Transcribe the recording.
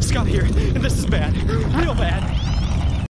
Scott here, and this is bad.